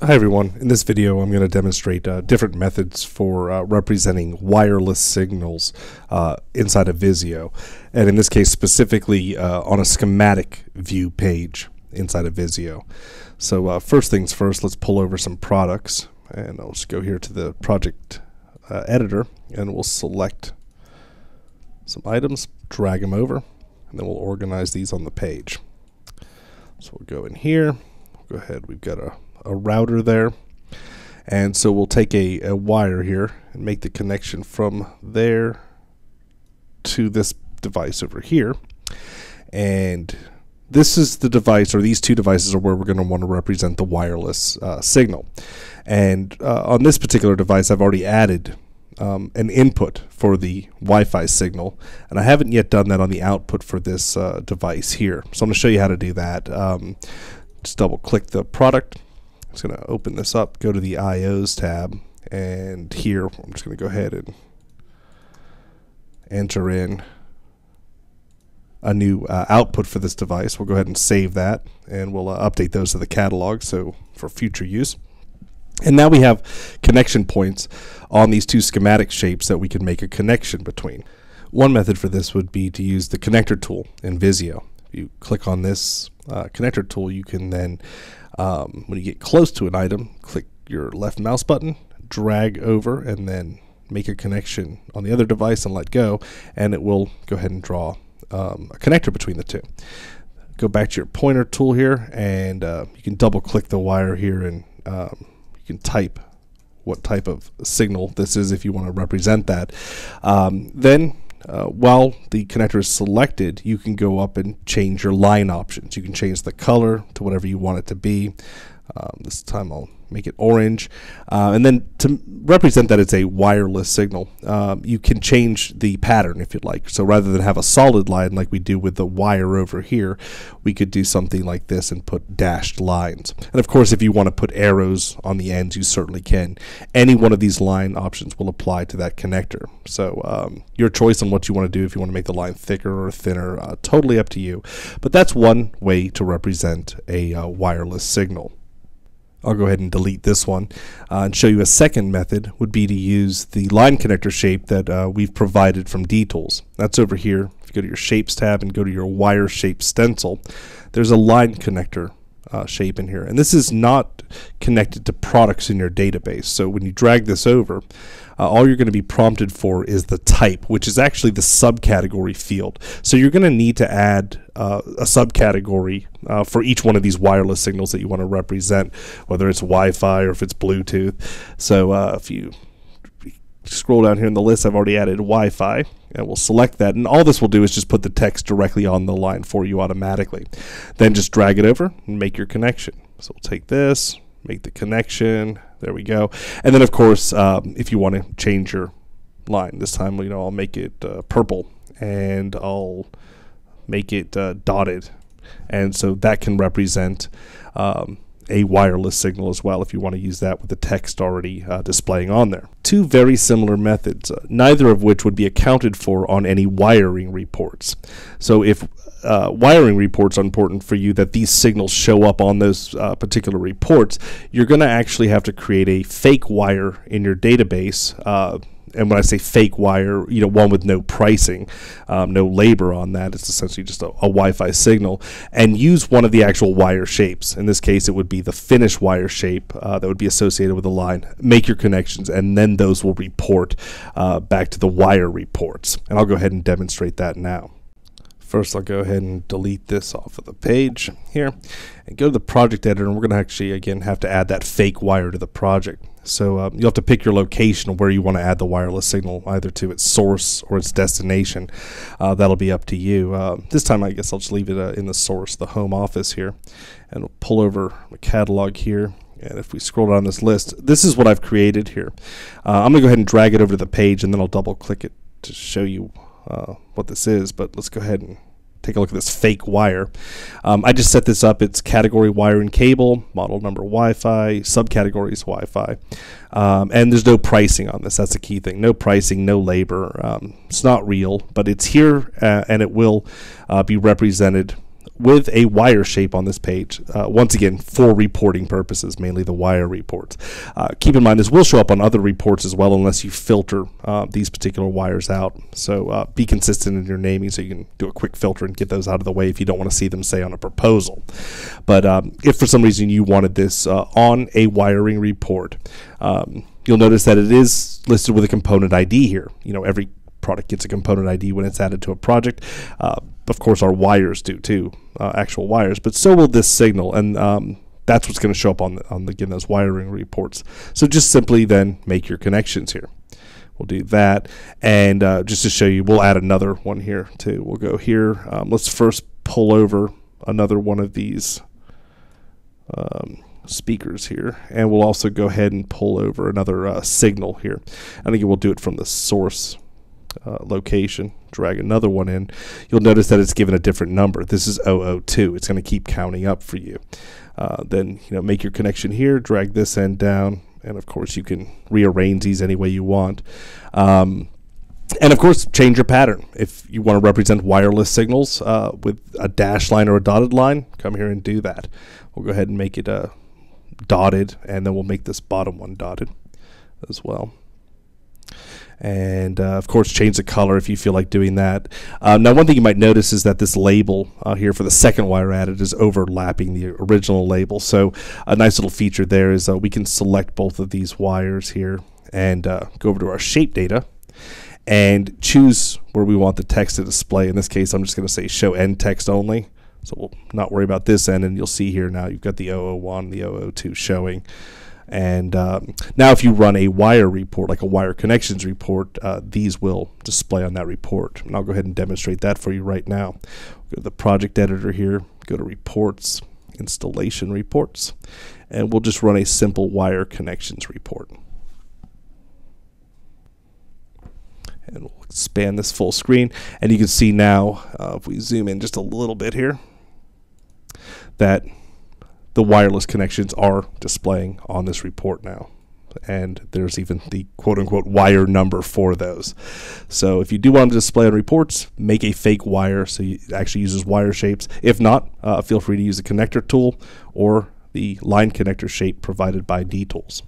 Hi everyone. In this video I'm going to demonstrate uh, different methods for uh, representing wireless signals uh, inside of Visio and in this case specifically uh, on a schematic view page inside of Visio. So uh, first things first let's pull over some products and I'll just go here to the project uh, editor and we'll select some items, drag them over and then we'll organize these on the page. So we'll go in here, go ahead, we've got a a router there. And so we'll take a, a wire here and make the connection from there to this device over here. And this is the device, or these two devices are where we're going to want to represent the wireless uh, signal. And uh, on this particular device, I've already added um, an input for the Wi-Fi signal, and I haven't yet done that on the output for this uh, device here. So I'm going to show you how to do that. Um, just double click the product, just going to open this up, go to the IOs tab, and here I'm just going to go ahead and enter in a new uh, output for this device. We'll go ahead and save that, and we'll uh, update those to the catalog so for future use. And now we have connection points on these two schematic shapes that we can make a connection between. One method for this would be to use the connector tool in Visio. If you click on this uh, connector tool, you can then um, when you get close to an item, click your left mouse button, drag over, and then make a connection on the other device and let go, and it will go ahead and draw um, a connector between the two. Go back to your pointer tool here, and uh, you can double click the wire here, and um, you can type what type of signal this is if you want to represent that. Um, then uh, while the connector is selected, you can go up and change your line options. You can change the color to whatever you want it to be. Um, this time I'll make it orange. Uh, and then to represent that it's a wireless signal, um, you can change the pattern if you'd like. So rather than have a solid line like we do with the wire over here, we could do something like this and put dashed lines. And of course, if you want to put arrows on the ends, you certainly can. Any one of these line options will apply to that connector. So um, your choice on what you want to do, if you want to make the line thicker or thinner, uh, totally up to you. But that's one way to represent a uh, wireless signal. I'll go ahead and delete this one uh, and show you a second method would be to use the line connector shape that uh, we've provided from DTools. That's over here. If you go to your Shapes tab and go to your Wire Shape Stencil, there's a line connector uh, shape in here. And this is not connected to products in your database. So when you drag this over, uh, all you're going to be prompted for is the type, which is actually the subcategory field. So you're going to need to add uh, a subcategory uh, for each one of these wireless signals that you want to represent, whether it's Wi-Fi or if it's Bluetooth. So uh, if you scroll down here in the list, I've already added Wi-Fi, and we'll select that. And all this will do is just put the text directly on the line for you automatically. Then just drag it over and make your connection. So we'll take this, make the connection. There we go. And then, of course, um, if you want to change your line, this time, you know, I'll make it uh, purple, and I'll make it uh, dotted. And so that can represent um, a wireless signal as well if you want to use that with the text already uh, displaying on there. Two very similar methods, uh, neither of which would be accounted for on any wiring reports. So if uh, wiring reports are important for you that these signals show up on those uh, particular reports, you're going to actually have to create a fake wire in your database uh, and when I say fake wire, you know, one with no pricing, um, no labor on that, it's essentially just a, a Wi-Fi signal, and use one of the actual wire shapes. In this case, it would be the finished wire shape uh, that would be associated with the line. Make your connections, and then those will report uh, back to the wire reports. And I'll go ahead and demonstrate that now. First, I'll go ahead and delete this off of the page here and go to the project editor. And we're going to actually, again, have to add that fake wire to the project. So um, you'll have to pick your location where you want to add the wireless signal, either to its source or its destination. Uh, that'll be up to you. Uh, this time, I guess I'll just leave it uh, in the source, the home office here. And we'll pull over the catalog here. And if we scroll down this list, this is what I've created here. Uh, I'm going to go ahead and drag it over to the page, and then I'll double click it to show you uh, what this is, but let's go ahead and take a look at this fake wire. Um, I just set this up. It's category wire and cable, model number Wi-Fi, subcategories Wi-Fi, um, and there's no pricing on this. That's the key thing. No pricing, no labor. Um, it's not real, but it's here uh, and it will uh, be represented with a wire shape on this page. Uh, once again, for reporting purposes, mainly the wire reports. Uh, keep in mind, this will show up on other reports as well, unless you filter uh, these particular wires out. So uh, be consistent in your naming, so you can do a quick filter and get those out of the way if you don't want to see them say on a proposal. But um, if for some reason you wanted this uh, on a wiring report. Um, you'll notice that it is listed with a component ID here. You know, every product gets a component ID when it's added to a project. Uh, of course, our wires do too, uh, actual wires, but so will this signal. And um, that's what's going to show up on, the, on the, again, those wiring reports. So just simply then make your connections here. We'll do that. And uh, just to show you, we'll add another one here too. We'll go here. Um, let's first pull over another one of these um, speakers here. And we'll also go ahead and pull over another uh, signal here. I think we'll do it from the source uh, location, drag another one in. You'll notice that it's given a different number. This is 002. It's going to keep counting up for you. Uh, then you know make your connection here, drag this end down, and of course you can rearrange these any way you want. Um, and of course, change your pattern. If you want to represent wireless signals uh, with a dash line or a dotted line, come here and do that. We'll go ahead and make it uh, dotted, and then we'll make this bottom one dotted as well. And uh, of course, change the color if you feel like doing that. Uh, now, one thing you might notice is that this label uh, here for the second wire added is overlapping the original label. So, a nice little feature there is uh, we can select both of these wires here and uh, go over to our shape data and choose where we want the text to display. In this case, I'm just going to say show end text only. So we'll not worry about this end, and you'll see here now you've got the 001, the 002 showing. And um, now, if you run a wire report, like a wire connections report, uh, these will display on that report. And I'll go ahead and demonstrate that for you right now. Go to the project editor here, go to reports, installation reports, and we'll just run a simple wire connections report. And we'll expand this full screen. And you can see now, uh, if we zoom in just a little bit here, that the wireless connections are displaying on this report now. And there's even the quote unquote wire number for those. So if you do want to display on reports, make a fake wire so it actually uses wire shapes. If not, uh, feel free to use the connector tool or the line connector shape provided by DTools.